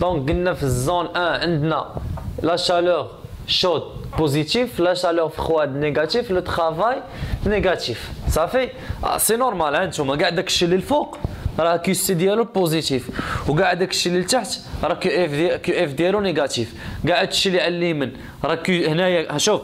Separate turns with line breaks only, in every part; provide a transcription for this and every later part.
donc قلنا في ال zone 1 عندنا la chaleur chaude positive la chaleur froide négative le travail négatif صافي c'est normal هانتوما كاع داكشي اللي الفوق راه Qc ديالو positif وكاع داكشي اللي لتحت راه Qf دي Qf ديالو négatif كاع هادشي اللي على اليمين راه Q هنايا شوف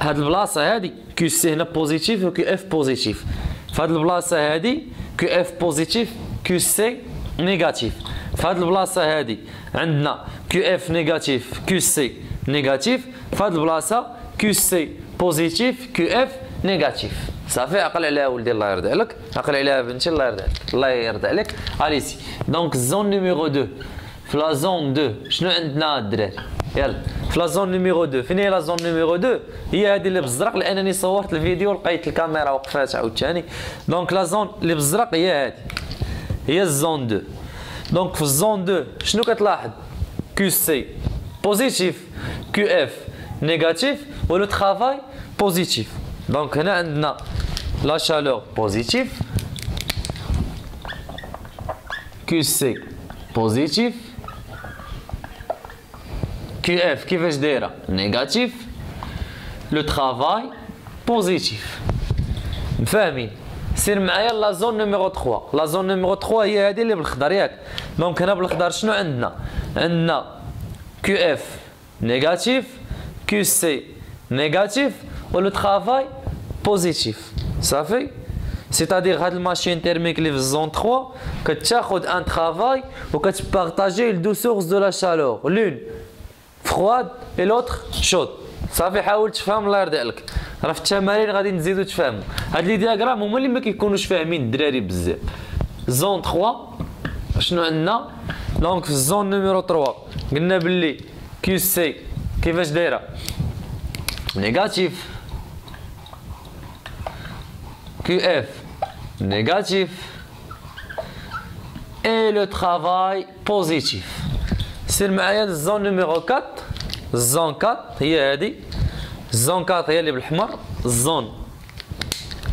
هاد البلاصه هادي Qc هنا positif و Qf positif في هاد البلاصه هادي Qf positif Qc négatif في هاد البلاصه هادي عندنا Qf négatif Qc négatif في هاد البلاصه Qc positif Qf négatif صافي عقل عليها ولدي الله يرضي عليك عقل عليها بنتي الله يرضي عليك الله يرضي عليك allez-y donc zone numéro 2 في la zone 2 شنو عندنا الدراري يلا في la zone numéro 2 فين هي la zone numéro 2 هي هذه اللي بالزرق لانني صورت الفيديو لقيت الكاميرا وقفات عاوتاني donc la zone اللي بالزرق هي هذه هي ال zone 2 donc في ال zone 2 شنو كتلاحظ؟ Qc positif Qf négatif و le travail positif donc هنا عندنا la chaleur positive Qc positif Qf كيفاش دايرة؟ négatif le travail positif فاهمين سير معايا la zone numéro 3 la zone numéro 3 هي هذه اللي بالخضر ياك. donc هنا بالخضر شنو عندنا؟ عندنا Qf négatif Qc négatif و le travail positif. صافي؟ c'est-à-dire هاد ال machine thermique اللي في ال zone 3 كتاخد un travail وكتبارطاجي deux sources de la chaleur. l'une froide et l'autre chaude صافي حاول تفهم الله يرضي عليك. راه في التمارين غادي نزيدو تفهموا هاد les diagrammes هما اللي ما كيكونوش فاهمين الدراري بزاف. zone 3 شنو عندنا؟ donc في ال zone numéro 3 قلنا باللي Qc كيفاش دايرة؟ négatif Qf négatif et le travail positif سير معايا ال zone numéro 4 ال zone 4 هي هذه ال zone 4 هي اللي بالحمر ال zone.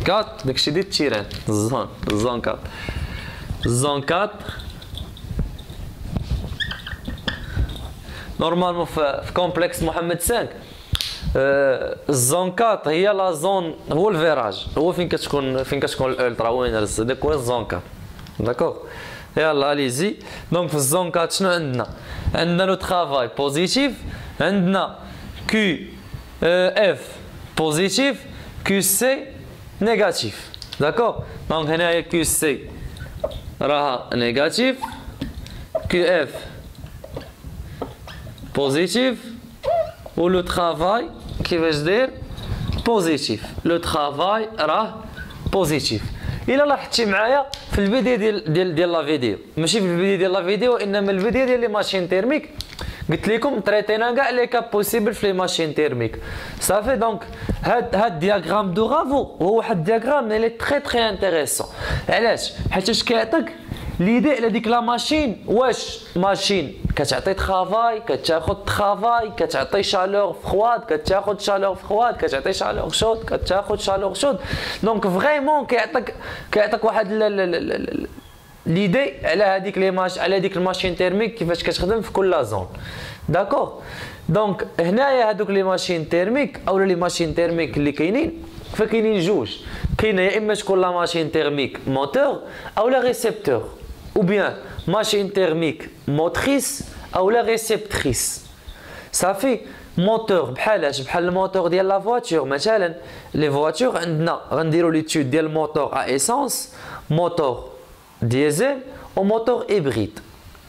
4 داكشي ديال التيران الزون الزون 4 الزون 4 نورمالمون في كومبلكس محمد 5 ال zone 4 هي la zone هو ال virage. هو فين كتكون فين كتكون ال Ultra Winners هذاك هو ال zone 4 d'accord يلا allez-y donc في ال zone 4 شنو عندنا؟ عندنا le travail positif عندنا Qf positif Qc négatif d'accord donc هنايا Qc راها négatif Qf positif و le travail كيفاش داير positif le travail راه positif الا لاحظتي معايا في الفيديو ديال ديال ديال la vidéo ماشي في الفيديو ديال la vidéo انما الفيديو ديال les machines thermiques قلت لكم تريتينا كاع les cas possibles في les machines thermiques صافي donc هاد هاد diagramme de Raveau هو واحد ال diagramme اللي très très intéressant علاش؟ حيت كيعطيك؟ l'idée على ديك la machine واش machine كتعطي travail كتاخد travail كتعطي chaleur froide كتاخد chaleur froide كتعطي chaleur chaude كتاخد chaleur chaude donc vraiment كيعطيك كيعطيك واحد l'idée على هذيك les mach على هذيك ال machine thermique كيفاش كتخدم في كل zone d'accord donc هنايا هذوك les machines thermiques أو les machines thermiques اللي كاينين فكاينين جوج كاينة يا اما تكون la machine thermique moteur أو la récepteur machine thermique motrice ou la réceptrice. Ça fait moteur بحالاش بحال الموتور ديال la voiture مثلا les voitures عندنا غنديروا l'étude ديال ال moteur à essence moteur diesel أو moteur hybride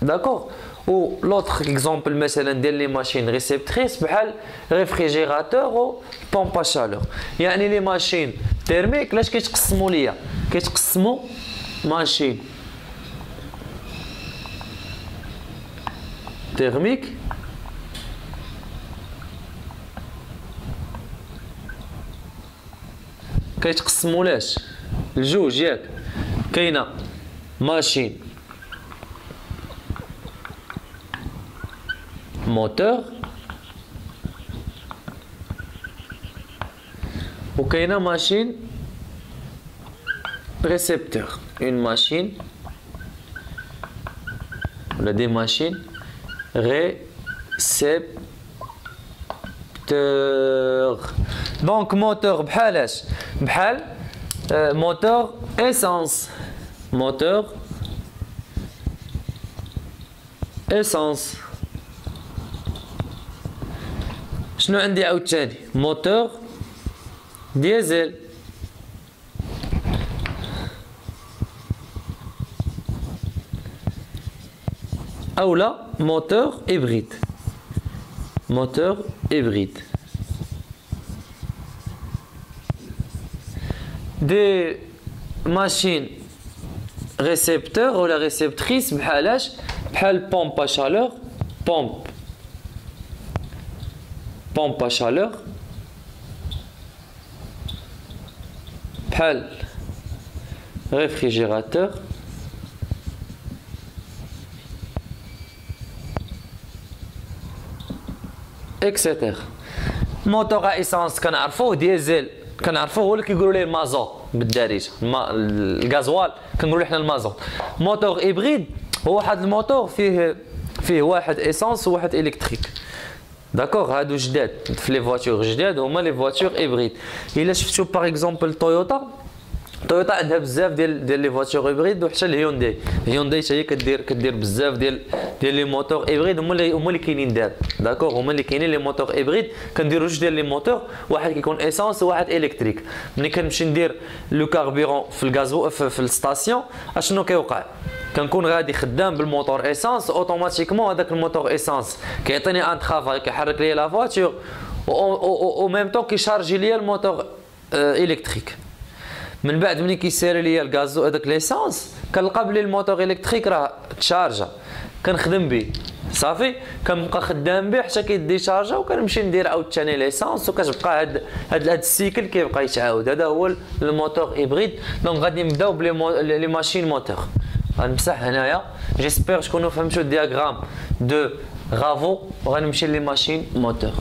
d'accord و l'autre exemple مثلا ديال les machines réceptrices بحال réfrigérateur و pompe à chaleur يعني les machines thermiques لاش كيتقسموا ليا؟ كيتقسموا machines thermique كيتقسموا لاش؟ الجوج ياك. كاينة machine moteur وكاينه machine récepteur une machine ولا دي ماشين récepteur. Donc moteur بحال اش بحال moteur essence. Moteur essence شنو عندي عاوتاني موتور ديزل ou là, moteur hybride. Moteur hybride. Des machines récepteur ou la réceptrice bhalash bhal pompe à chaleur pompe. Pompe à chaleur. Bhal réfrigérateur. Etc moteur à essence qu'on a diesel qu'on a le كيقولو لي مازوت بالدارجة. الغازوال كنقولوا حنا المازوت moteur hybride هو واحد الموتور فيه فيه واحد essence وواحد électrique. d'accord هادو جداد. في les voitures جداد هما les voitures hybrides إلا شفتو par exemple تويوتا تويوتا عندها بزاف ديال ديال les voitures hybrides وحتى الهيونداي الهيونداي حتى هي كدير كدير بزاف ديال ديال les moteurs hybrides هما اللي هما اللي كاينين دابا. d'accord هما اللي كاينين les moteurs hybrides كنديروا جوج ديال les moteurs واحد كيكون essence وواحد électrique ملي كنمشي ندير le carburant في الغازو في, في ال station أشنو كيوقع؟ كنكون غادي خدام بال moteur essence automatiquement هذاك ال moteur essence كيعطيني un travail كيحرك لي la voiture au même temps كيشارجي ليا ال moteur électrique من بعد ملي كيسالي ليا الغازو هذاك l'essence كنلقى بلي ال moteur électrique راه تشارجا. كنخدم به صافي؟ كنبقى خدام به حتى كيديشارجا وكنمشي ندير عاوتاني l'essence وكتبقى هاد هاد هاد ال cycle كيبقى يتعاود. هذا هو ال moteur hybride donc غادي نبداو بلي les machines moteurs. غنمسح هنايا. j'espère تكونوا فهمتوا ال diagramme دو غافو وغنمشي لي ماشين موتور.